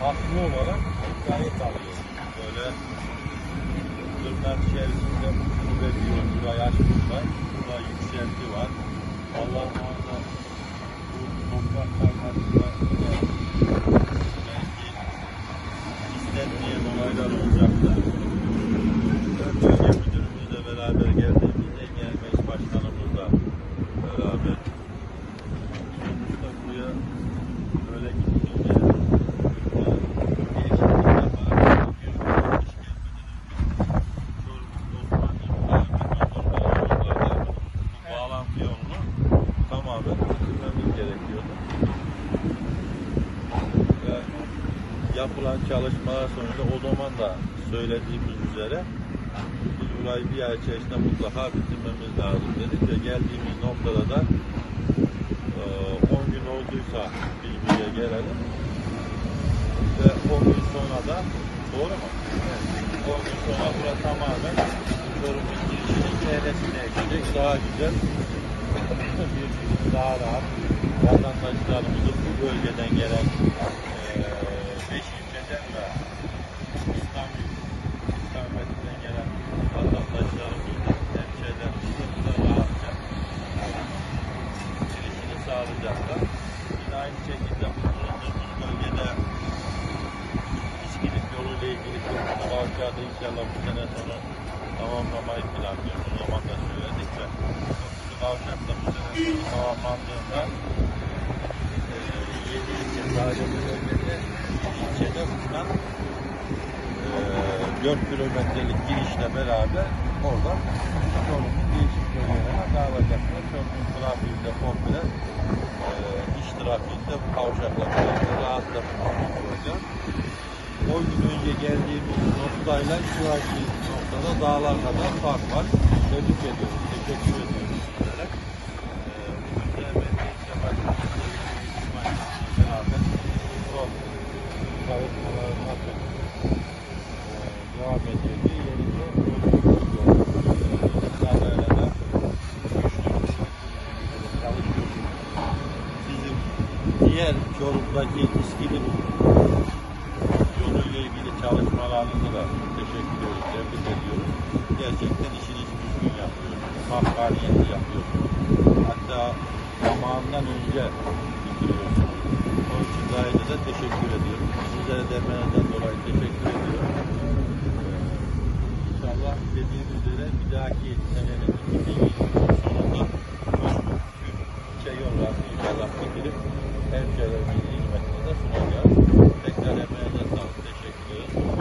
haklı olarak gayet alıyor. Böyle tırnak içerisinde bu ve diyor burayı açmışlar. Burada yükselti var. Allah muhafaza bu toprak yapılan çalışmalar sonucu o zaman da söylediğimiz üzere biz burayı bir ay içerisinde mutlaka bitirmemiz lazım dedik ve geldiğimiz noktada da e, 10 gün olduysa bilgiye gelelim ve 10 gün sonra da doğru mu? Evet. 10 gün sonra bura tamamen Çorum'un girişinin çevresine geçecek. Daha güzel bir daha rahat vatandaşlarımızın bu bölgeden gelen kavşağı inşallah bu sene sonu tamamlamayı planlıyoruz. O zaman da söyledik ve kırmızı kavşak da bu sene tamamlandığında e, 7 ilçe bu bölgede ilçede bulunan e, 4 kilometrelik girişle beraber oradan Çorum'un değişik bölgelerine dağılacaklar. Çorum'un trafiği de komple e, iç trafiğinde bu kavşakla birlikte rahatlatılmış olacak. 10 gün önce geldiğimiz noktayla şu anki noktada dağlar kadar fark var. Tebrik ediyoruz, teşekkür ediyoruz. Ee, e, devam ediyor diye diğer Çorum'daki İskilip çalışmalarınızı da teşekkür ediyoruz, tebrik ediyoruz. Gerçekten işini düzgün yapıyorsunuz. Hakkaniyetli yapıyorsunuz. Hatta zamanından önce bitiriyorsunuz. Onun için gayet de teşekkür ediyorum. Sizlere demenizden dolayı teşekkür ediyorum. Ee, İnşallah dediğim üzere bir dahaki senenin 2020 sonunda şey yollarını inşallah bitirip her şeylerimizin hizmetine de sunacağız. Yeah.